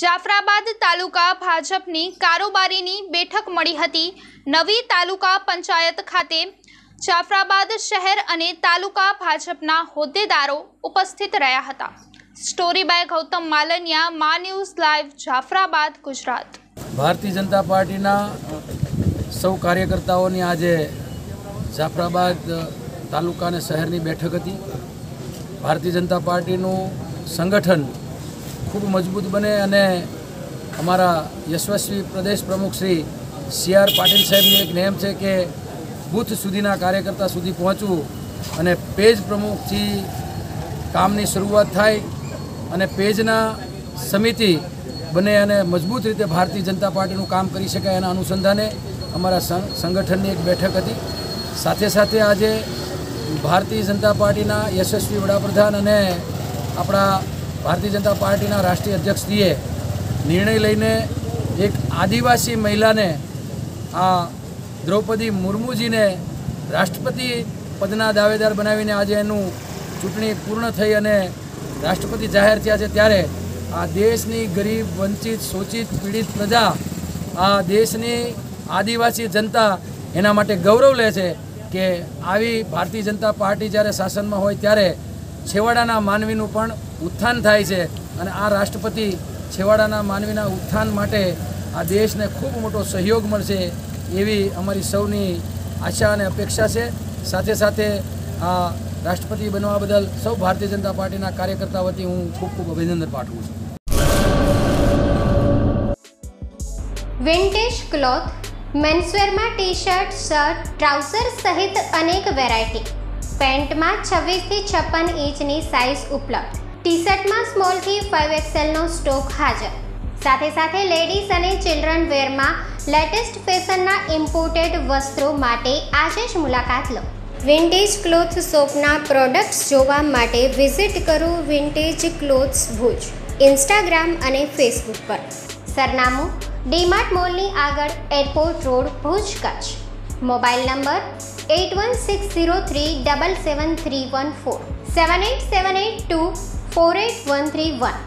જાફરાબાદ તાલુકા ભાજપની કારોબારીની બેઠક મળી હતી. નવી તાલુકા પંચાયત ખાતે જાફરાબાદ શહેર અને તાલુકા ભાજપના હોદ્દેદારો ઉપસ્થિત રહ્યા હતા. સ્ટોરી બાય ગૌતમ માલનિયા, મા ન્યૂઝ લાઈવ, જાફરાબાદ, ગુજરાત. ભારતીય જનતા પાર્ટીના સૌ કાર્યકર્તાઓની આજે જાફરાબાદ તાલુકા અને શહેરની બેઠક હતી. ભારતીય જનતા પાર્ટીનું સંગઠન ખૂબ મજબૂત બને અને અમારા યશસ્વી પ્રદેશ પ્રમુખ શ્રી સી આર પાટીલ સાહેબની એક નેમ છે કે બૂથ સુધીના કાર્યકર્તા સુધી પહોંચવું અને પેજ પ્રમુખથી કામની શરૂઆત થાય અને પેજના સમિતિ બને અને મજબૂત રીતે ભારતીય જનતા પાર્ટીનું કામ કરી શકાય એના અનુસંધાને અમારા સંગઠનની એક બેઠક હતી. સાથે સાથે આજે ભારતીય જનતા પાર્ટીના યશસ્વી વડાપ્રધાન અને આપણા ભારતીય જનતા પાર્ટીના રાષ્ટ્રીય અધ્યક્ષજીએ નિર્ણય લઈને એક આદિવાસી મહિલાને આ દ્રૌપદી મુર્મુજીને રાષ્ટ્રપતિ પદના દાવેદાર બનાવીને આજે એનું ચૂંટણી પૂર્ણ થઈ અને રાષ્ટ્રપતિ જાહેર થયા છે ત્યારે આ દેશની ગરીબ, વંચિત શોષિત પીડિત પ્રજા આ દેશની આદિવાસી જનતા એના માટે ગૌરવ લે છે કે આવી ભારતીય જનતા પાર્ટી જ્યારે શાસનમાં હોય ત્યારે છેવાડાના માનવીનું પણ ઉત્થાન થાય છે અને આ રાષ્ટ્રપતિ છેવાડાના માનવીના ઉત્થાન માટે આ દેશને ખૂબ મોટો સહયોગ મળશે એવી અમારી સૌની આશા અને અપેક્ષા છે. સાથે સાથે આ રાષ્ટ્રપતિ બનવા બદલ સૌ ભારતીય જનતા પાર્ટીના કાર્યકર્તા વતી હું ખૂબ ખૂબ અભિનંદન પાઠવું છું. વિન્ટેજ ક્લોથ મેન્સવેરમાં ટી શર્ટ શર્ટ ટ્રાઉઝર સહિત અનેક વેરાયટી પેન્ટમાં છવ્વીસથી છપ્પન ઇંચની સાઇઝ ઉપલબ્ધ. ટી શર્ટમાં સ્મોલથી ફાઇવ એક્સેલનો સ્ટોક હાજર. સાથે સાથે લેડીઝ અને ચિલ્ડ્રન વેરમાં લેટેસ્ટ ફેશનના ઇમ્પોર્ટેડ વસ્ત્રો માટે આજે જ મુલાકાત લો. વિન્ટેજ ક્લોથ શોપના પ્રોડક્ટ્સ જોવા માટે વિઝિટ કરો વિન્ટેજ ક્લોથ્સ ભુજ, ઇન્સ્ટાગ્રામ અને ફેસબુક પર. સરનામું ડીમાર્ટ મોલની આગળ airport road Bhuj Kutch. Mobile number 816037731478782481331.